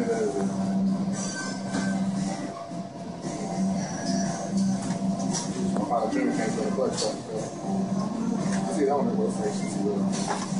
I'm about to for the blood. Uh, see, that one was nice and